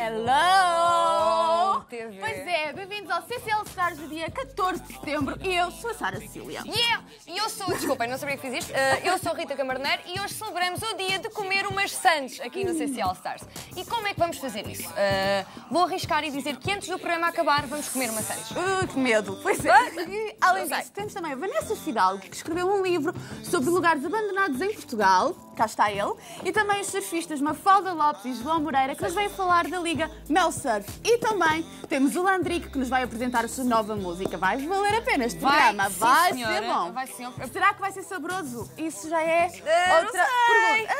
Hello. Ao CCL Stars do dia 14 de setembro e eu sou a Sara Cecília. Yeah! E eu sou, desculpem, não sabia que fiz isto. Uh, eu sou Rita Camarneiro e hoje celebramos o dia de comer umas sandes aqui no CCL Stars. E como é que vamos fazer isso? Uh, vou arriscar e dizer que antes do programa acabar vamos comer uma sandes. Uh, que medo! Pois é. E, além disso, temos também a Vanessa Fidalgo, que escreveu um livro sobre lugares abandonados em Portugal. Cá está ele. E também os surfistas Mafalda Lopes e João Moreira, que nos vêm falar da Liga Mel Surf. E também temos o Landrico, que nos vai apresentar a sua nova música. Vai valer a pena este Vai, programa. sim, vai senhora. ser bom. Vai. Será que vai ser saboroso? Isso já é Uh, outra pergunta.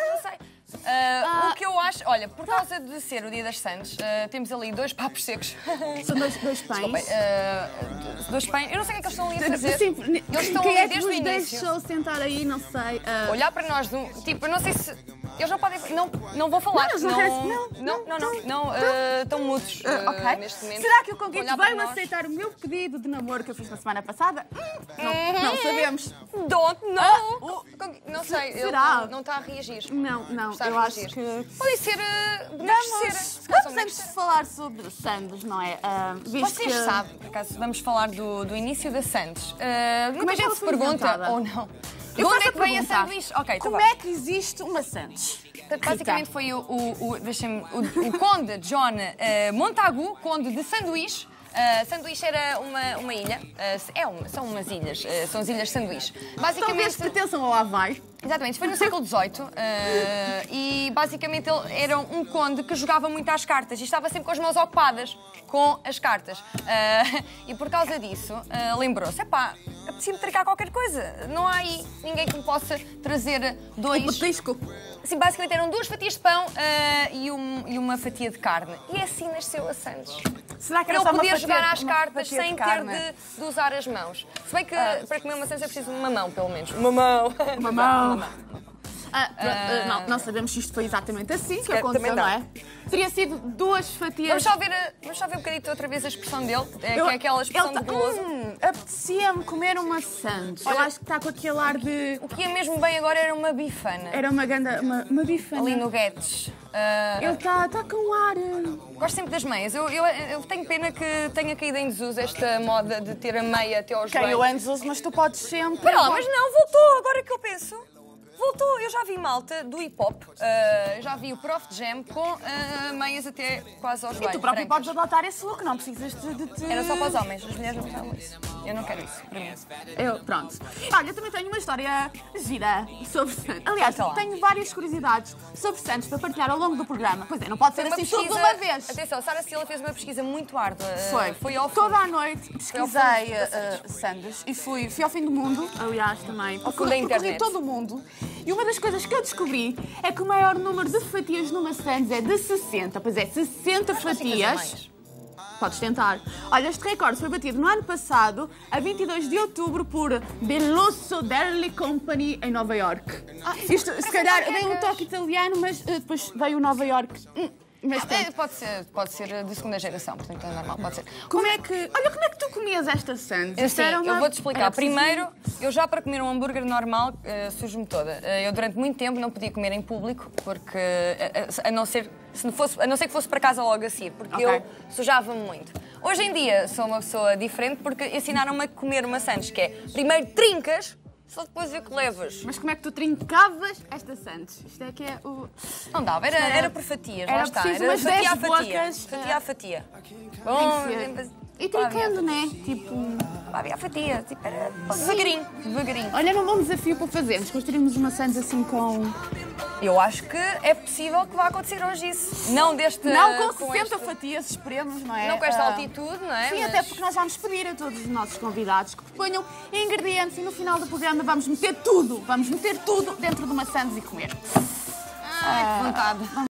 Uh, O que eu acho, olha, por causa de ser o dia das Sandes, uh, temos ali dois papos secos. São dois, dois pães. Desculpem, uh, dois pães. Eu não sei o que é que eles estão ali a fazer. Sim, eles estão quem ali é que desde o início. deixou sentar aí? Não sei. ah, olhar para nós, tipo, eu não sei se. Eles não podem. Não, não vou falar. Não, não não, não, não, não, estão mudos eh, Ah, ok. neste momento. Será que o Conguito vai aceitar o meu pedido de namoro que eu fiz na semana passada? Hum, Não, não sabemos. Don't know. Ah, o- Não sei, ele será? não- não está a reagir. Não, não, Está a eu acho que. Podem ser eh, bonecos de cera. Vamos, antes de falar sobre Sandos, não é? Visto Vocês que... sabem, por acaso, vamos falar do, do início da Santos. Uh, muita gente se pergunta, ou não, de Eu onde é que vem a sanduíche? Ok, então Como vá. é que existe uma Santos? Portanto, basicamente foi o, o, o, o, o conde John eh, Montagu, conde de Sanduíche. Uh, Sanduíche era uma, uma ilha, uh, é uma, são umas ilhas, uh, são as ilhas de Sanduíche. Talvez Basicamente, pertençam ao Havaí. Exatamente, foi no século XVIII uh, e basicamente ele era um conde que jogava muito às cartas e estava sempre com as mãos ocupadas com as cartas. Uh, e por causa disso, uh, lembrou-se, epá, apetecia-me tragar qualquer coisa, não há aí ninguém que me possa trazer dois... O petisco. Assim, basicamente eram duas fatias de pão ah, e, um- e uma fatia de carne. E assim nasceu a Santos. Será que Para era eu só uma poder fatia- jogar às cartas sem ter carne? de, de usar as mãos. Se bem que para comer uma Santos é preciso uma mão, pelo menos. Uma mão. Uma mão. Ah, pronto, ah, não, não sabemos se isto foi exatamente assim que aconteceu, não não. é? Teria sido duas fatias. Vamos só ver, a- vamos só ver um bocadinho outra vez a expressão dele, é, Eu- que é aquela expressão ele de tá- goloso. Hum, Apetecia-me comer uma Santos. Eu Olha- acho que está com aquele ar de. O que ia mesmo bem agora era uma bifana. Era uma ganda. Uma, uma bifana. Ali no Guedes. Ah, Ele está tá com ar. eh, Gosto sempre das meias. Eu, eu, eu tenho pena que tenha caído em desuso esta moda de ter a meia até aos Quem joelhos. eu antes uso, mas tu podes sempre. Espera lá, mas não, voltou, agora que eu penso. Voltou, eu já vi malta do hip hop, ah, já vi o Prof Jam com ah, meias até quase aos E joelhos. tu próprio brancas. podes adotar esse look, não precisas de. de, Era só para os homens, as mulheres não usavam isso. Eu não quero isso, para mim. Eu, pronto. Olha, eu também tenho uma história gira sobre Santos. Aliás, Conta lá. tenho várias curiosidades sobre Santos para partilhar ao longo do programa. Pois é, não pode ser Foi assim tudo de uma vez. Atenção, Sara Silva fez uma pesquisa muito árdua. ah, Foi. Foi ao fundo. Toda a noite ao pesquisei fundo da uh, Sandes e fui, fui ao fim do mundo, aliás, também. Fundo da Percorri internet. todo o mundo. E uma das coisas que eu descobri é que o maior número de fatias numa Sandes é de 60. Pois é, 60 Consigo fazer fatias. Podes tentar. Olha, este recorde foi batido no ano passado, a 22 de outubro, por Belusso Dairy Company em Nova York. Ah, Isto, se calhar, marcas. dei um toque italiano, mas eh, depois veio o Nova York. Hum, Mas pronto. É, pode, ser, pode ser de segunda geração, portanto é normal, pode ser. Como é que. Olha, como é que tu comias esta era uma- eu vou-te explicar. Primeiro, eu já para comer um hambúrguer normal eh, sujo-me toda. Eh, eu durante muito tempo não podia comer em público, porque eh, a não ser, se não fosse, a não ser que fosse para casa logo assim, porque Ok. eu sujava-me muito. Hoje em dia sou uma pessoa diferente porque ensinaram-me a comer uma Santos, que é primeiro trincas, só depois ver que levas. Mas como é que tu trincavas esta Santos? Isto é que é o. Não dava, era, era por fatias, Era lá está. Era umas fatia a 10 fatia. Fatia a fatia. Tem Bom. E trincando, né? Tipo. havia a fatia, tipo, era devagarinho, devagarinho. Olha, era um bom desafio para fazermos. Construirmos uma Santos assim com. Eu acho que é possível que vá acontecer hoje isso. Não deste. Não com 60 este- fatias, esperemos, não é? Não com esta Ah, altitude, não é? Sim, até porque nós vamos pedir a todos os nossos convidados que ponham ingredientes e no final do programa vamos meter tudo, vamos meter tudo dentro de Santos e comer. Ai, que vontade.